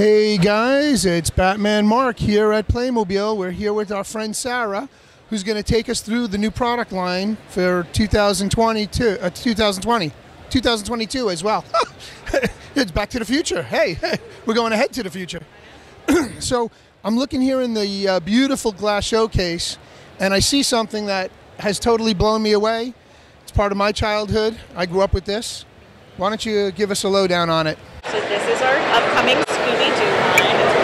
Hey guys, it's Batman Marc here at Playmobil. We're here with our friend Sara, who's going to take us through the new product line for 2022, uh, 2020, 2022 as well. it's Back to the Future. Hey, we're going ahead to the future. so I'm looking here in the uh, beautiful glass showcase, and I see something that has totally blown me away. It's part of my childhood. I grew up with this. Why don't you give us a lowdown on it? So this is our upcoming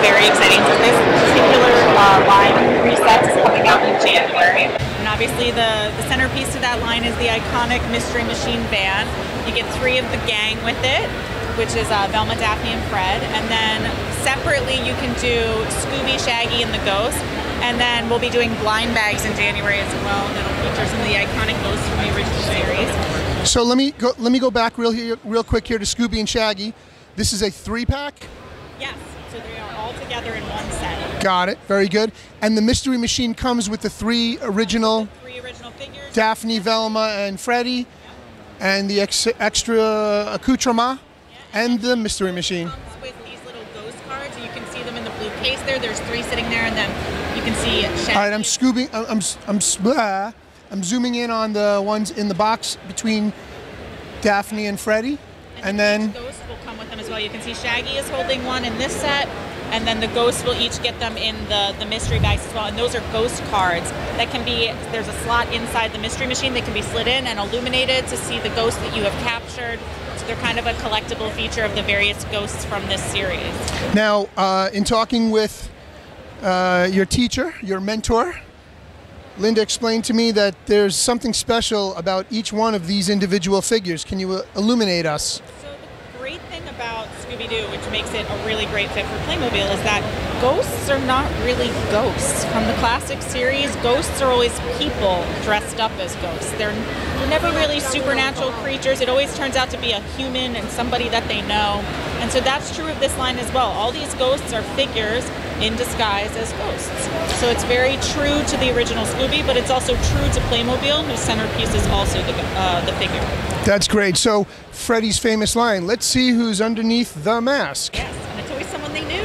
very exciting. So this particular uh, line resets is coming out in January. And obviously the, the centerpiece to that line is the iconic Mystery Machine van. You get three of the gang with it, which is uh, Velma, Daphne, and Fred. And then separately you can do Scooby, Shaggy, and the Ghost. And then we'll be doing blind bags in January as well. That'll feature some of the iconic ghosts from the original series. So let me go. Let me go back real here, real quick here to Scooby and Shaggy. This is a three pack. Yes, so they are all together in one set. Got it. Very good. And the Mystery Machine comes with the three original Three original figures. Daphne, Velma, and Freddy, and the ex- extra accoutrement, and the Mystery Machine. comes with these little ghost cards. You can see them in the blue case there. There's three sitting there, and then you can see. All right, I'm scooping. I'm I'm I'm. I'm zooming in on the ones in the box between Daphne and Freddy, and then well. You can see Shaggy is holding one in this set, and then the ghosts will each get them in the the mystery bags as well. And those are ghost cards that can be. There's a slot inside the mystery machine that can be slid in and illuminated to see the ghost that you have captured. So they're kind of a collectible feature of the various ghosts from this series. now uh, in talking with uh, your teacher, your mentor. Linda explained to me that there's something special about each one of these individual figures. Can you uh, illuminate us? So the great thing about Scooby-Doo, which makes it a really great fit for Playmobil, is that ghosts are not really ghosts. From the classic series, ghosts are always people dressed up as ghosts. They're, they're never really supernatural creatures. It always turns out to be a human and somebody that they know. And so that's true of this line as well. All these ghosts are figures in disguise as ghosts. So it's very true to the original Scooby, but it's also true to Playmobil, whose centerpiece is also the, uh, the figure. That's great. So Freddy's famous line, let's see who's underneath the mask. Yes, and it's always someone they knew.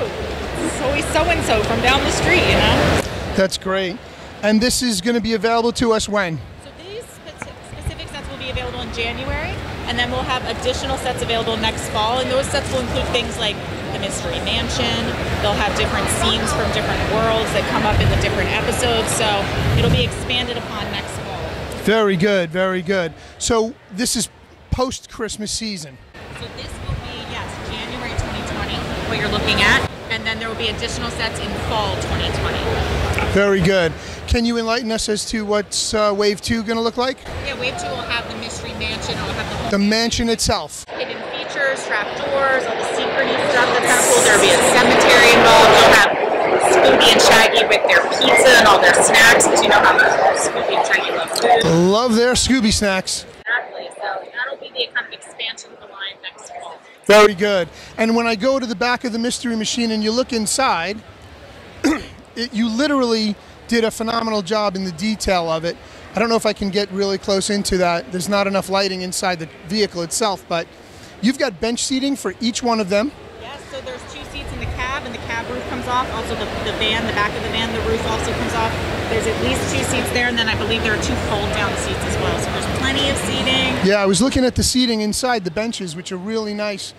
It's always so and so from down the street, you know? That's great. And this is going to be available to us when? So these specific sets will be available in January, and then we'll have additional sets available next fall, and those sets will include things like Mystery Mansion. They'll have different scenes from different worlds that come up in the different episodes, so it'll be expanded upon next fall. Very good, very good. So this is post Christmas season. So this will be, yes, January 2020, what you're looking at, and then there will be additional sets in fall 2020. Very good. Can you enlighten us as to what's uh, Wave 2 going to look like? Yeah, Wave 2 will have the Mystery Mansion, it'll have the The mansion itself. Hidden features, trapdoors, all the secrety stuff that's cool. There'll be a cemetery involved. You'll have Scooby and Shaggy with their pizza and all their snacks, because you know how much Scooby and Shaggy love food. Love their Scooby snacks. Exactly. So that'll be the kind of expansion of the line next fall. Very good. And when I go to the back of the mystery machine and you look inside, it, you literally did a phenomenal job in the detail of it. I don't know if I can get really close into that. There's not enough lighting inside the vehicle itself, but you've got bench seating for each one of them. Yes. So there's two seats in the cab, and the cab roof comes off. Also, the, the van, the back of the van, the roof also comes off. There's at least two seats there, and then I believe there are two fold-down seats as well. So there's plenty of seating. Yeah, I was looking at the seating inside the benches, which are really nice.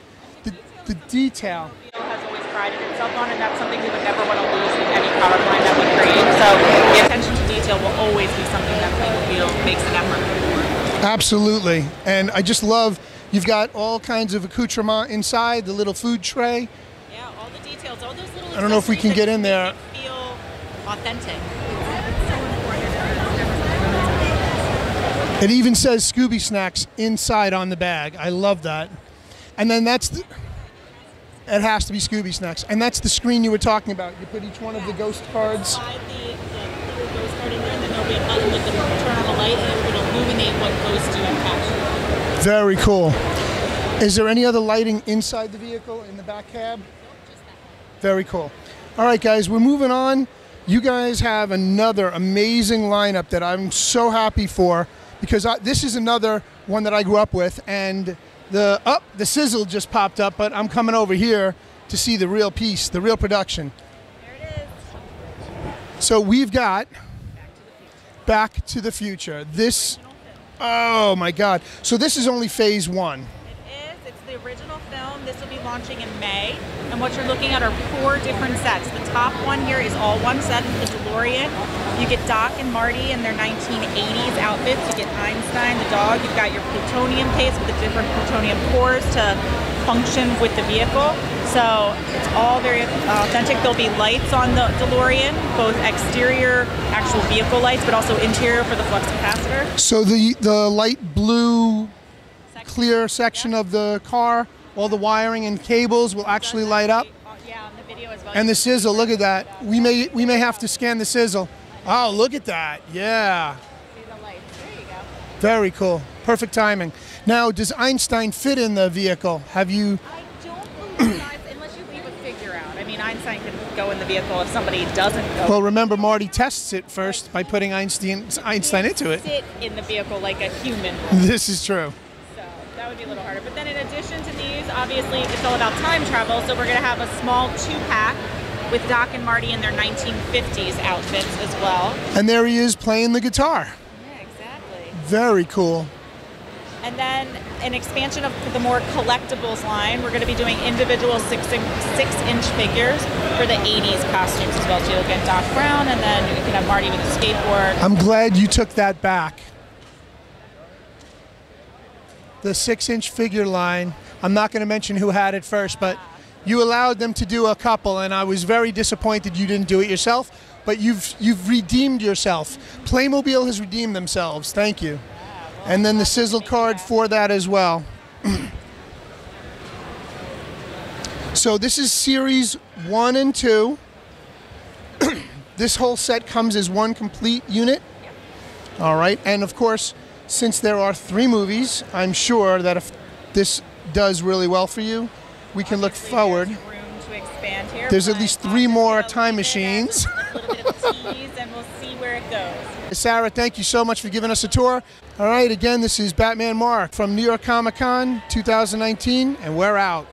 The, the detail. Has always prided itself on, and that's something we would never want to lose with any product line that we create. So the attention to detail will always be something that Playmobil makes an effort for. Absolutely. And I just love you've got all kinds of accoutrement inside, the little food tray. Yeah, all the details, all those little. I don't know if we can get in there. Feel authentic. It even says Scooby Snacks inside on the bag. I love that. And then that's the, it has to be Scooby Snacks. And that's the screen you were talking about. You put each one of the ghost cards. Slide the, the little ghost card in there, and then there'll be a button with the turn on the light, and it will illuminate what ghost you have captured. Very cool. Is there any other lighting inside the vehicle in the back cab? Very cool. All right, guys, we're moving on. You guys have another amazing lineup that I'm so happy for because I, this is another one that I grew up with, and the up the sizzle just popped up, but I'm coming over here to see the real piece, the real production. There it is. So we've got Back to the Future. This, oh my God. So this is only phase one. It is. It's the original film. This will be launching in May. And what you're looking at are four different sets. The top one here is all one set, the DeLorean. You get Doc and Marty in their 1980s outfits. You get Einstein, the dog. You've got your plutonium case with the different plutonium cores to function with the vehicle. So it's all very authentic. There'll be lights on the DeLorean, both exterior actual vehicle lights, but also interior for the flux capacitor. So the the light blue Section- clear section of the car, all the wiring and cables will actually light up. Yeah, on the video as well. And the sizzle, look at that. We may we may have to scan the sizzle. Oh, look at that. Yeah. See the lights. There you go. Very cool. Perfect timing. Now, does Einstein fit in the vehicle? Have you I don't believe unless you leave a figure out. I mean, Einstein can go in the vehicle if somebody doesn't go. Well, remember Marty tests it first by putting Einstein Einstein into it. Sit in the vehicle like a human. This is true. So that would be a little harder. But then in addition to these, obviously it's all about time travel. So we're going to have a small two pack with Doc and Marty in their 1950s outfits as well. And there he is playing the guitar. Yeah, exactly. Very cool. And then an expansion of the more collectibles line, we're going to be doing individual six, six inch figures for the 80s costumes as well. So you'll get Doc Brown, and then you can have Marty with a skateboard. I'm glad you took that back. The six inch figure line, I'm not going to mention who had it first, but you allowed them to do a couple, and I was very disappointed you didn't do it yourself. But you've you've redeemed yourself. Playmobil has redeemed themselves. Thank you. And then the sizzle card for that as well. so this is series one and two. this whole set comes as one complete unit. All right, and of course, since there are three movies, I'm sure that if this does really well for you, we can look forward. There's room to expand here. There's at least three more time I'll leave it machines. A little bit of tease, and we'll see where it goes. Sara, thank you so much for giving us a tour. All right, again, this is Batman Marc from New York Comic Con 2019, and we're out.